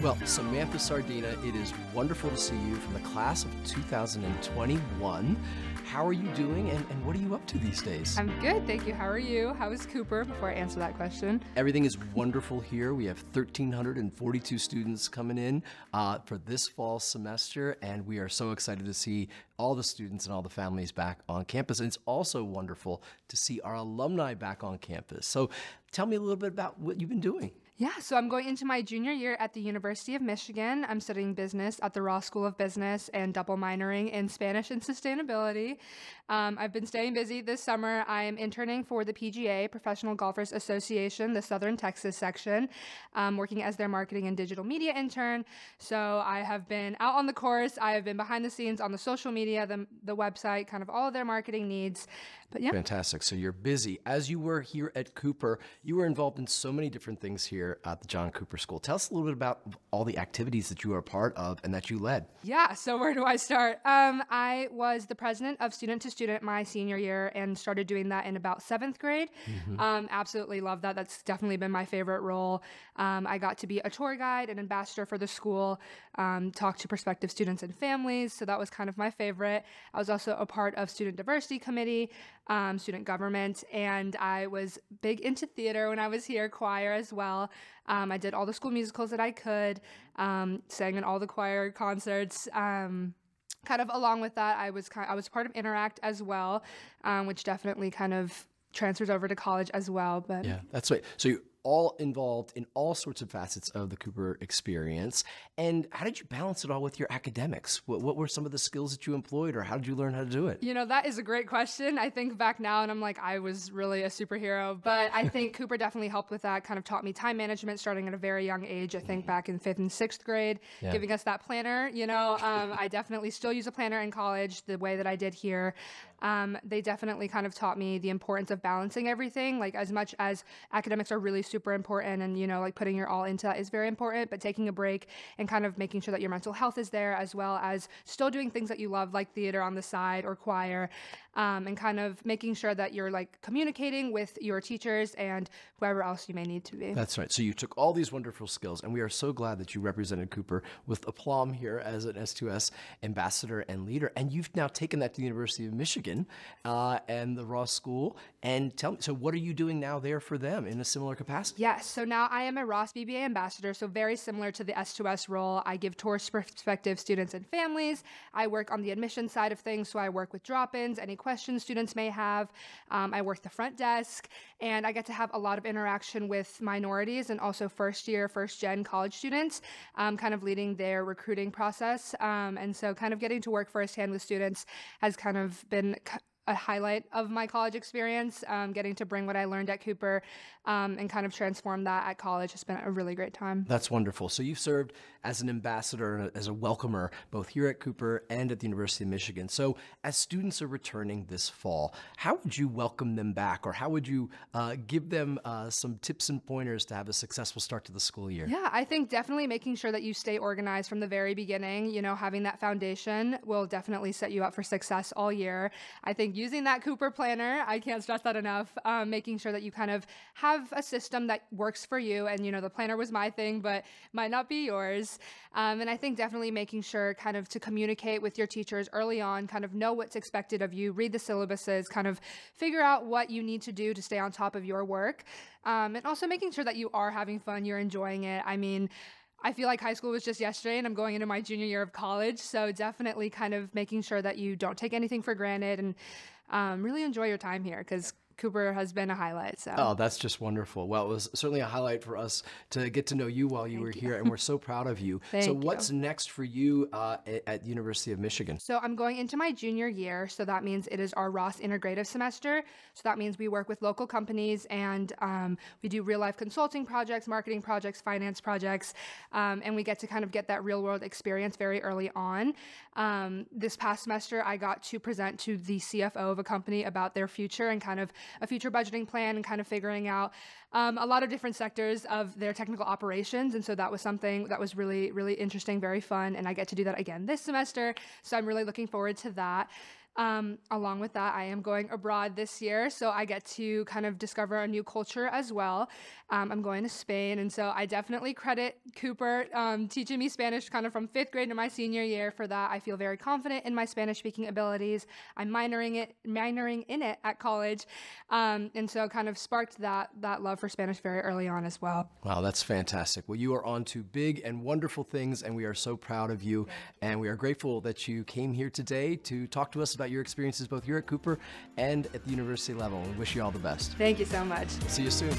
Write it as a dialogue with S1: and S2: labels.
S1: Well, Samantha Sardina, it is wonderful to see you from the class of 2021. How are you doing and, and what are you up to these days?
S2: I'm good, thank you. How are you? How is Cooper before I answer that question?
S1: Everything is wonderful here. We have 1,342 students coming in uh, for this fall semester, and we are so excited to see all the students and all the families back on campus. And it's also wonderful to see our alumni back on campus. So tell me a little bit about what you've been doing.
S2: Yeah, so I'm going into my junior year at the University of Michigan. I'm studying business at the Ross School of Business and double minoring in Spanish and sustainability. Um, I've been staying busy this summer. I'm interning for the PGA, Professional Golfers Association, the Southern Texas section, um, working as their marketing and digital media intern. So I have been out on the course. I have been behind the scenes on the social media, the, the website, kind of all of their marketing needs. But yeah.
S1: Fantastic. So you're busy. As you were here at Cooper, you were involved in so many different things here at the John Cooper School. Tell us a little bit about all the activities that you were a part of and that you led.
S2: Yeah. So where do I start? Um, I was the president of Student to Student my senior year and started doing that in about seventh grade. Mm-hmm. Um, absolutely love that. That's definitely been my favorite role. Um, I got to be a tour guide and ambassador for the school, um, talk to prospective students and families. So that was kind of my favorite. I was also a part of Student Diversity Committee um, student government, and I was big into theater when I was here, choir as well. Um, I did all the school musicals that I could, um, sang in all the choir concerts. Um, kind of along with that, I was kind, I was part of Interact as well, um, which definitely kind of transfers over to college as well. But
S1: yeah, that's right. So you all involved in all sorts of facets of the Cooper experience. And how did you balance it all with your academics? What, what, were some of the skills that you employed, or how did you learn how to do it?
S2: You know, that is a great question. I think back now and I'm like, I was really a superhero. But I think Cooper definitely helped with that, kind of taught me time management starting at a very young age. I think back in fifth and sixth grade, yeah. giving us that planner. You know, um, I definitely still use a planner in college the way that I did here. Um, they definitely kind of taught me the importance of balancing everything. Like, as much as academics are really super important and, you know, like putting your all into that is very important, but taking a break and kind of making sure that your mental health is there as well as still doing things that you love, like theater on the side or choir, um, and kind of making sure that you're like communicating with your teachers and whoever else you may need to be.
S1: That's right. So you took all these wonderful skills, and we are so glad that you represented Cooper with aplomb here as an S2S ambassador and leader. And you've now taken that to the University of Michigan uh, and the Ross School. And tell me, so what are you doing now there for them in a similar capacity?
S2: Yes. So now I am a Ross BBA ambassador. So very similar to the S2S role. I give tours to prospective students and families. I work on the admission side of things. So I work with drop-ins, any questions students may have. Um, I work the front desk, and I get to have a lot of interaction with minorities and also first year, first gen college students, um, kind of leading their recruiting process. Um, and so, kind of getting to work firsthand with students has kind of been a highlight of my college experience. Um, getting to bring what I learned at Cooper um, and kind of transform that at college has been a really great time.
S1: That's wonderful. So you've served as an ambassador and as a welcomer both here at Cooper and at the University of Michigan. So as students are returning this fall, how would you welcome them back, or how would you uh, give them uh, some tips and pointers to have a successful start to the school year?
S2: Yeah, I think definitely making sure that you stay organized from the very beginning. You know, having that foundation will definitely set you up for success all year. I think using that Cooper planner, I can't stress that enough. Um, making sure that you kind of have a system that works for you. And, you know, the planner was my thing, but might not be yours. Um, and I think definitely making sure kind of to communicate with your teachers early on, kind of know what's expected of you, read the syllabuses, kind of figure out what you need to do to stay on top of your work. Um, and also making sure that you are having fun, you're enjoying it. I mean, I feel like high school was just yesterday and I'm going into my junior year of college. So definitely kind of making sure that you don't take anything for granted and um, really enjoy your time here because Cooper has been a highlight. So
S1: oh, that's just wonderful. Well, it was certainly a highlight for us to get to know you while you Thank were you. here, and we're so proud of you. so, what's
S2: you.
S1: next for you uh, at University of Michigan?
S2: So, I'm going into my junior year. So that means it is our Ross integrative semester. So that means we work with local companies and um, we do real life consulting projects, marketing projects, finance projects, um, and we get to kind of get that real world experience very early on. Um, this past semester, I got to present to the CFO of a company about their future and kind of a future budgeting plan and kind of figuring out um, a lot of different sectors of their technical operations. And so that was something that was really, really interesting, very fun. And I get to do that again this semester. So I'm really looking forward to that. Um, along with that, I am going abroad this year, so I get to kind of discover a new culture as well. Um, I'm going to Spain, and so I definitely credit Cooper um, teaching me Spanish kind of from fifth grade to my senior year for that. I feel very confident in my Spanish speaking abilities. I'm minoring it, minoring in it at college, um, and so kind of sparked that that love for Spanish very early on as well.
S1: Wow, that's fantastic. Well, you are on to big and wonderful things, and we are so proud of you. And we are grateful that you came here today to talk to us about your experiences both here at Cooper and at the university level. We wish you all the best.
S2: Thank you so much.
S1: See you soon.